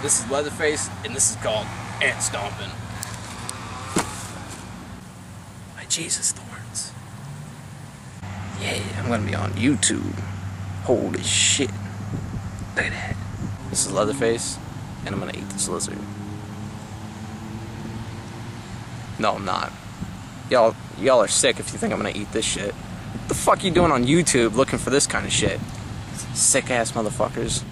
This is Leatherface, and this is called Ant Stomping. My Jesus Thorns. Yeah, I'm gonna be on YouTube. Holy shit. Look at that. This is Leatherface, and I'm gonna eat this lizard. No, I'm not. Y'all, y'all are sick if you think I'm gonna eat this shit. What the fuck you doing on YouTube looking for this kind of shit? Sick ass motherfuckers.